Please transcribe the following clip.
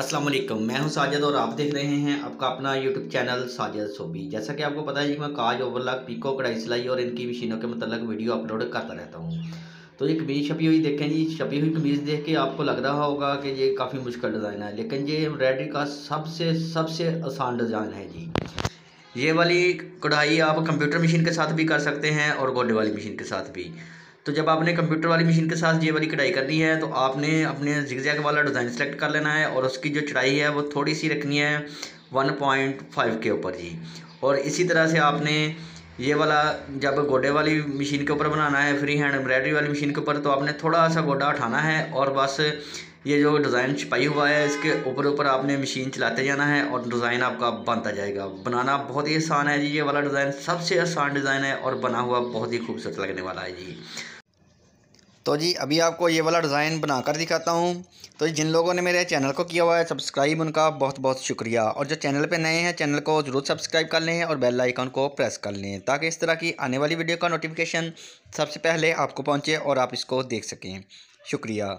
अस्सलाम वालेकुम। मैं हूँ साजिद और आप देख रहे हैं आपका अपना यूट्यूब चैनल साजिद सोबी। जैसा कि आपको पता है कि मैं काज ओवरलॉक पीको कढ़ाई सिलाई और इनकी मशीनों के मतलब वीडियो अपलोड करता रहता हूँ। तो ये कमीज़ छपी हुई देखें जी, छपी हुई कमीज़ देख के आपको लग रहा होगा कि ये काफ़ी मुश्किल डिज़ाइन है, लेकिन ये एम्ब्रॉयडरी का सबसे सबसे आसान डिज़ाइन है जी। ये वाली कढ़ाई आप कंप्यूटर मशीन के साथ भी कर सकते हैं और गोडे वाली मशीन के साथ भी। तो जब आपने कंप्यूटर वाली मशीन के साथ ये वाली कढ़ाई करनी है तो आपने अपने जिगजैग वाला डिज़ाइन सेलेक्ट कर लेना है और उसकी जो चढ़ाई है वो थोड़ी सी रखनी है वन पॉइंट फाइव के ऊपर जी। और इसी तरह से आपने ये वाला जब गोडे वाली मशीन के ऊपर बनाना है फ्री हैंड एम्ब्रॉयडरी वाली मशीन के ऊपर तो आपने थोड़ा सा गोडा उठाना है और बस ये जो डिज़ाइन छिपाई हुआ है, इसके ऊपर ऊपर आपने मशीन चलाते जाना है और डिज़ाइन आपका बनता जाएगा। बनाना बहुत ही आसान है जी, ये वाला डिज़ाइन सबसे आसान डिज़ाइन है और बना हुआ बहुत ही खूबसूरत लगने वाला है जी। तो जी, अभी आपको ये वाला डिज़ाइन बनाकर दिखाता हूँ। तो जिन लोगों ने मेरे चैनल को किया हुआ है, सब्सक्राइब, उनका बहुत बहुत शुक्रिया। और जो चैनल पे नए हैं, चैनल को ज़रूर सब्सक्राइब कर लें और बेल आइकन को प्रेस कर लें, ताकि इस तरह की आने वाली वीडियो का नोटिफिकेशन सबसे पहले आपको पहुँचे और आप इसको देख सकें। शुक्रिया।